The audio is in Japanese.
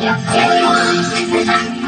よし!